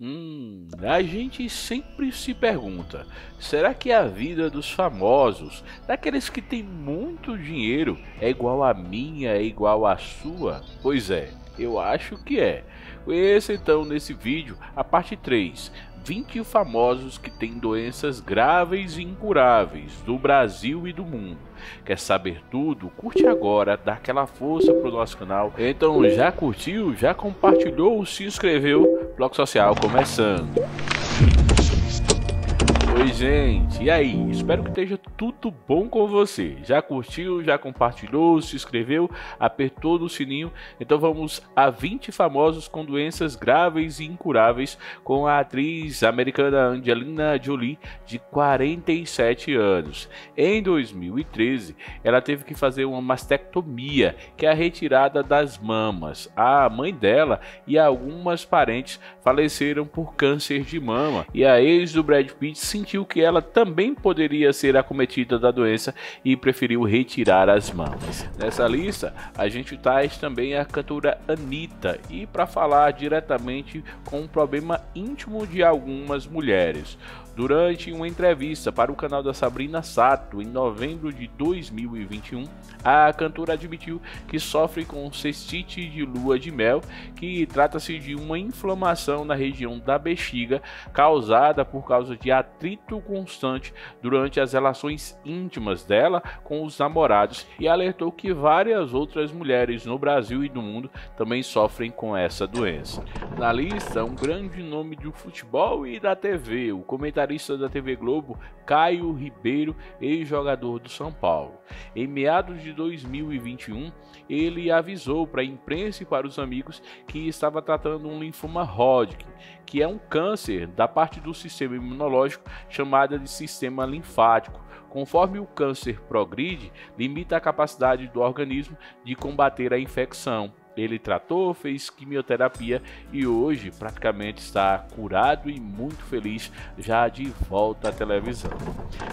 Hum, a gente sempre se pergunta: será que a vida dos famosos, daqueles que têm muito dinheiro, é igual à minha, é igual à sua? Pois é, eu acho que é. Conheça então nesse vídeo a parte 3, 20 famosos que têm doenças graves e incuráveis do Brasil e do mundo. Quer saber tudo? Curte agora, dá aquela força pro nosso canal. Então já curtiu, já compartilhou, se inscreveu? Bloco Social começando. Oi, gente, e aí? Espero que esteja tudo bom com você. Já curtiu, já compartilhou, se inscreveu, apertou no sininho? Então vamos a 20 famosos com doenças graves e incuráveis com a atriz americana Angelina Jolie, de 47 anos. Em 2013, ela teve que fazer uma mastectomia, que é a retirada das mamas. A mãe dela e algumas parentes faleceram por câncer de mama, e a ex do Brad Pitt sentiu sentiu que ela também poderia ser acometida da doença e preferiu retirar as mãos. Nessa lista, a gente traz também a cantora Anitta e para falar diretamente com um problema íntimo de algumas mulheres. Durante uma entrevista para o canal da Sabrina Sato em novembro de 2021, a cantora admitiu que sofre com cestite de lua de mel, que trata-se de uma inflamação na região da bexiga causada por causa de atrito constante durante as relações íntimas dela com os namorados e alertou que várias outras mulheres no Brasil e no mundo também sofrem com essa doença. Na lista, um grande nome do futebol e da TV, o comentarista da TV Globo, Caio Ribeiro, ex-jogador do São Paulo. Em meados de 2021, ele avisou para a imprensa e para os amigos que estava tratando um linfoma Hodgkin, que é um câncer da parte do sistema imunológico chamada de sistema linfático. Conforme o câncer progride, limita a capacidade do organismo de combater a infecção. Ele tratou, fez quimioterapia e hoje praticamente está curado e muito feliz já de volta à televisão.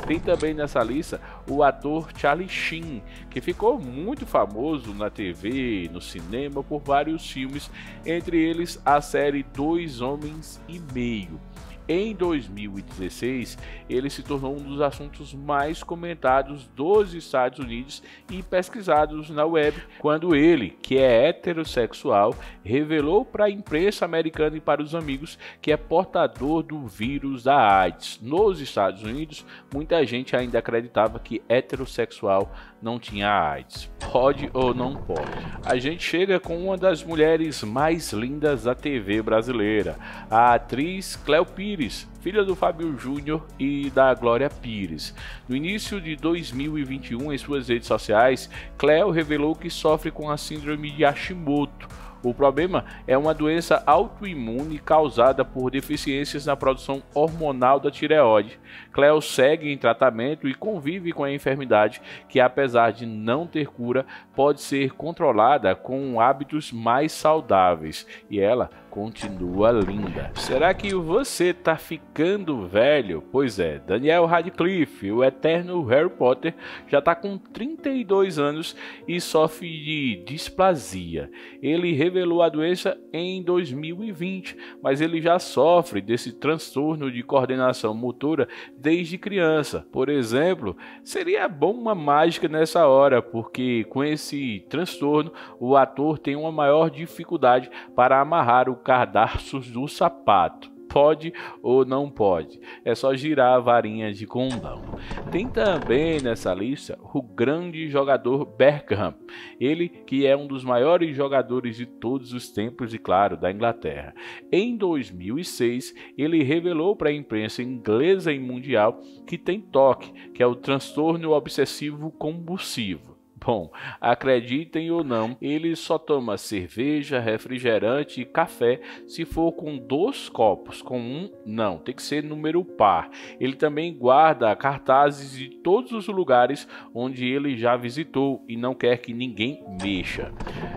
Tem também nessa lista o ator Charlie Sheen, que ficou muito famoso na TV, no cinema por vários filmes, entre eles a série Dois Homens e Meio. Em 2016, ele se tornou um dos assuntos mais comentados dos Estados Unidos e pesquisados na web, quando ele, que é heterossexual, revelou para a imprensa americana e para os amigos que é portador do vírus da AIDS. Nos Estados Unidos, muita gente ainda acreditava que heterossexual não tinha AIDS. Pode ou não pode? A gente chega com uma das mulheres mais lindas da TV brasileira, a atriz Cleo Pires, filha do Fábio Júnior e da Glória Pires. No início de 2021, em suas redes sociais, Cleo revelou que sofre com a síndrome de Hashimoto o problema é uma doença autoimune causada por deficiências na produção hormonal da tireoide. Cleo segue em tratamento e convive com a enfermidade, que apesar de não ter cura, pode ser controlada com hábitos mais saudáveis. E ela continua linda. Será que você tá ficando velho? Pois é, Daniel Radcliffe, o eterno Harry Potter, já tá com 32 anos e sofre de displasia. Ele revelou a doença em 2020, mas ele já sofre desse transtorno de coordenação motora desde criança. Por exemplo, seria bom uma mágica nessa hora, porque com esse transtorno o ator tem uma maior dificuldade para amarrar o cadarços do sapato. Pode ou não pode, é só girar a varinha de condão. Tem também nessa lista o grande jogador Bergkamp, ele que é um dos maiores jogadores de todos os tempos e claro da Inglaterra. Em 2006, ele revelou para a imprensa inglesa e mundial que tem TOC, que é o transtorno obsessivo compulsivo. Bom, acreditem ou não, ele só toma cerveja, refrigerante e café se for com dois copos, com um não, tem que ser número par. Ele também guarda cartazes de todos os lugares onde ele já visitou e não quer que ninguém mexa.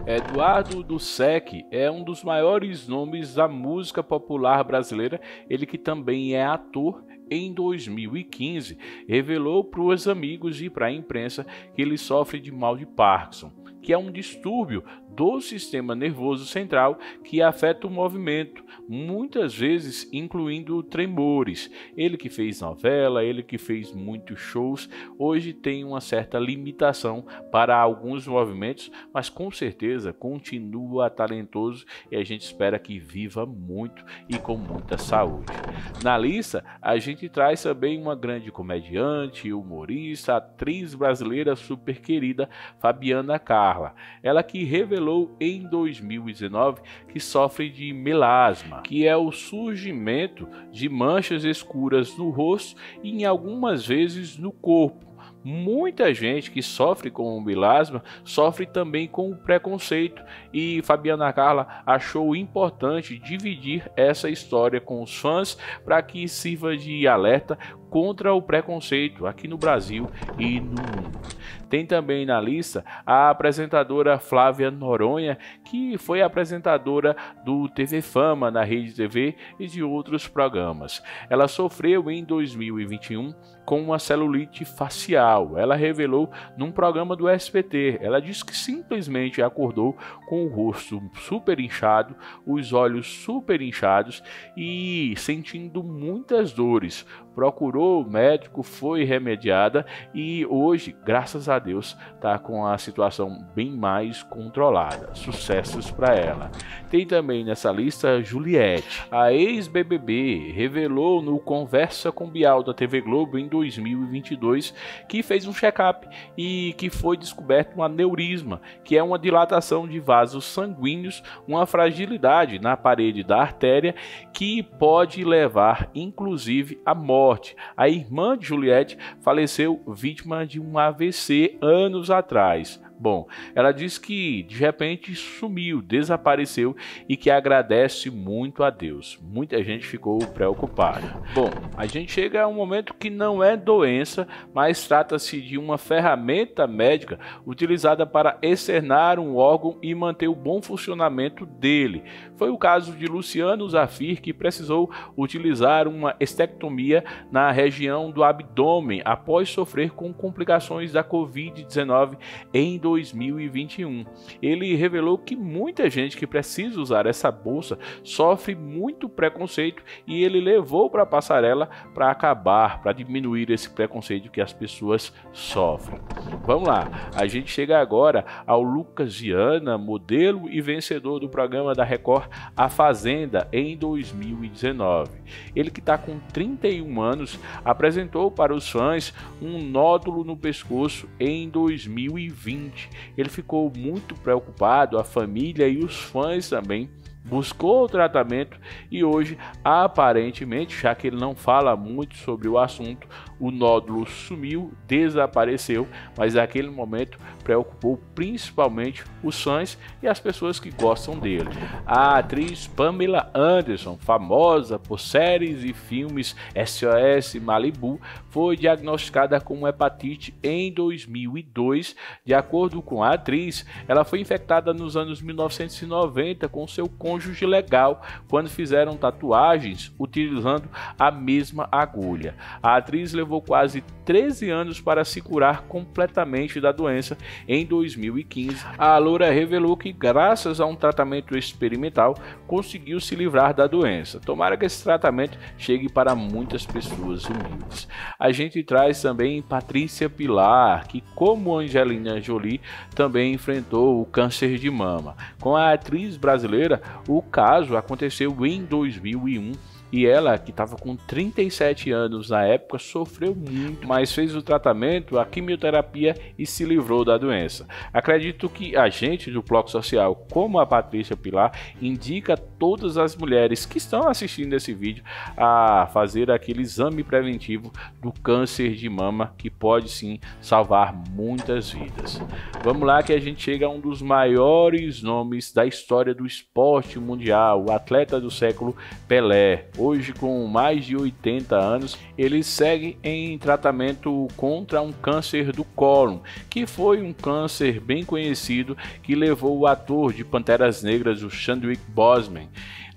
Eduardo do Sec é um dos maiores nomes da música popular brasileira, ele que também é ator em 2015, revelou para os amigos e para a imprensa que ele sofre de mal de Parkinson que é um distúrbio do sistema nervoso central que afeta o movimento, muitas vezes incluindo tremores. Ele que fez novela, ele que fez muitos shows, hoje tem uma certa limitação para alguns movimentos, mas com certeza continua talentoso e a gente espera que viva muito e com muita saúde. Na lista, a gente traz também uma grande comediante, humorista, atriz brasileira super querida, Fabiana Carla. Ela que revelou em 2019 que sofre de melasma, que é o surgimento de manchas escuras no rosto e em algumas vezes no corpo Muita gente que sofre com o bilasma sofre também com o preconceito e Fabiana Carla achou importante dividir essa história com os fãs para que sirva de alerta contra o preconceito aqui no Brasil e no mundo. Tem também na lista a apresentadora Flávia Noronha, que foi apresentadora do TV Fama na Rede TV e de outros programas. Ela sofreu em 2021 com uma celulite facial. Ela revelou num programa do SBT. Ela disse que simplesmente acordou com o rosto super inchado, os olhos super inchados e sentindo muitas dores procurou o médico, foi remediada e hoje, graças a Deus, está com a situação bem mais controlada. Sucessos para ela. Tem também nessa lista Juliette, a ex-BBB, revelou no Conversa com Bial da TV Globo em 2022 que fez um check-up e que foi descoberto um aneurisma, que é uma dilatação de vasos sanguíneos, uma fragilidade na parede da artéria que pode levar inclusive à morte morte. A irmã de Juliette faleceu vítima de um AVC anos atrás. Bom, ela diz que de repente sumiu, desapareceu e que agradece muito a Deus. Muita gente ficou preocupada. Bom, a gente chega a um momento que não é doença, mas trata-se de uma ferramenta médica utilizada para externar um órgão e manter o bom funcionamento dele. Foi o caso de Luciano Zafir, que precisou utilizar uma estectomia na região do abdômen após sofrer com complicações da Covid-19 em 2021. Ele revelou que muita gente que precisa usar essa bolsa sofre muito preconceito e ele levou para a passarela para acabar, para diminuir esse preconceito que as pessoas sofrem. Vamos lá, a gente chega agora ao Lucas Viana, modelo e vencedor do programa da Record A Fazenda em 2019. Ele que está com 31 anos apresentou para os fãs um nódulo no pescoço em 2020 ele ficou muito preocupado, a família e os fãs também. Buscou o tratamento e hoje, aparentemente, já que ele não fala muito sobre o assunto, o nódulo sumiu, desapareceu, mas naquele momento preocupou principalmente os fãs e as pessoas que gostam dele. A atriz Pamela Anderson, famosa por séries e filmes SOS Malibu, foi diagnosticada com hepatite em 2002. De acordo com a atriz, ela foi infectada nos anos 1990 com seu cônjuge legal, quando fizeram tatuagens utilizando a mesma agulha. A atriz levou levou quase 13 anos para se curar completamente da doença. Em 2015, a loura revelou que, graças a um tratamento experimental, conseguiu se livrar da doença. Tomara que esse tratamento chegue para muitas pessoas humildes. A gente traz também Patrícia Pilar, que, como Angelina Jolie, também enfrentou o câncer de mama. Com a atriz brasileira, o caso aconteceu em 2001 e ela, que estava com 37 anos na época, sofreu muito, mas fez o tratamento, a quimioterapia e se livrou da doença. Acredito que a gente do Bloco Social, como a Patrícia Pilar, indica todas as mulheres que estão assistindo esse vídeo a fazer aquele exame preventivo do câncer de mama, que pode sim salvar muitas vidas. Vamos lá que a gente chega a um dos maiores nomes da história do esporte mundial, o atleta do século Pelé hoje com mais de 80 anos, ele segue em tratamento contra um câncer do cólon, que foi um câncer bem conhecido que levou o ator de Panteras Negras, o Chadwick Boseman,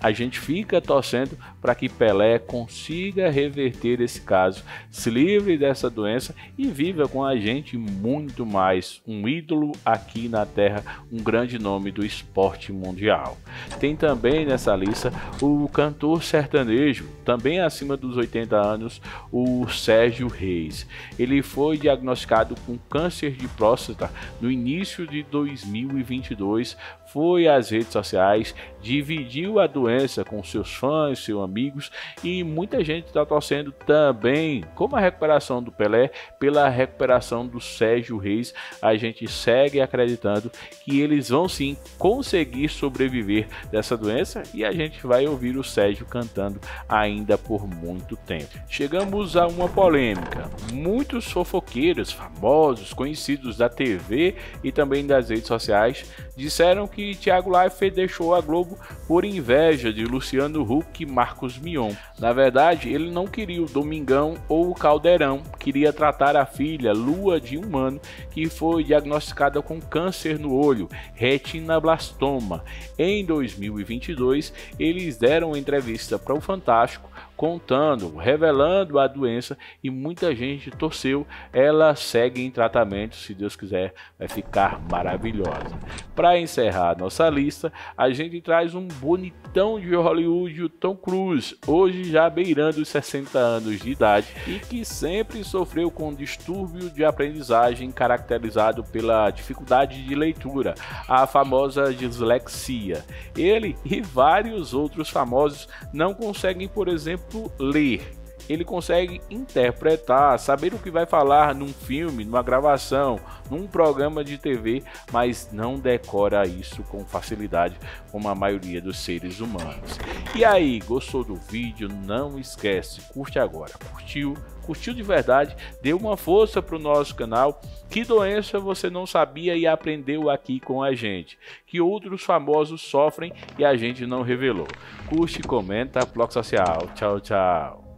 a gente fica torcendo para que Pelé consiga reverter esse caso, se livre dessa doença e viva com a gente muito mais. Um ídolo aqui na Terra, um grande nome do esporte mundial. Tem também nessa lista o cantor sertanejo, também acima dos 80 anos, o Sérgio Reis. Ele foi diagnosticado com câncer de próstata no início de 2022, foi às redes sociais, dividiu a doença com seus fãs, seus amigos e muita gente está torcendo também, como a recuperação do Pelé, pela recuperação do Sérgio Reis. A gente segue acreditando que eles vão sim conseguir sobreviver dessa doença e a gente vai ouvir o Sérgio cantando ainda por muito tempo. Chegamos a uma polêmica. Muitos fofoqueiros famosos, conhecidos da TV e também das redes sociais, disseram que Thiago Leifert deixou a Globo por inveja de Luciano Huck e Marcos Mion. Na verdade, ele não queria o Domingão ou o Caldeirão, queria tratar a filha, Lua de um ano, que foi diagnosticada com câncer no olho, retinoblastoma. Em 2022, eles deram entrevista para o Fantástico contando, revelando a doença e muita gente torceu. Ela segue em tratamento, se Deus quiser, vai ficar maravilhosa. Para encerrar nossa lista, a gente traz um bonitão de Hollywood, o Tom Cruise, hoje já beirando os 60 anos de idade e que sempre sofreu com distúrbio de aprendizagem caracterizado pela dificuldade de leitura, a famosa dislexia. Ele e vários outros famosos não conseguem, por exemplo, ler. Ele consegue interpretar, saber o que vai falar num filme, numa gravação, num programa de TV, mas não decora isso com facilidade, como a maioria dos seres humanos. E aí, gostou do vídeo? Não esquece, curte agora. Curtiu? Curtiu de verdade? Dê uma força para o nosso canal. Que doença você não sabia e aprendeu aqui com a gente? Que outros famosos sofrem e a gente não revelou? Curte, comenta, bloco social. Tchau, tchau.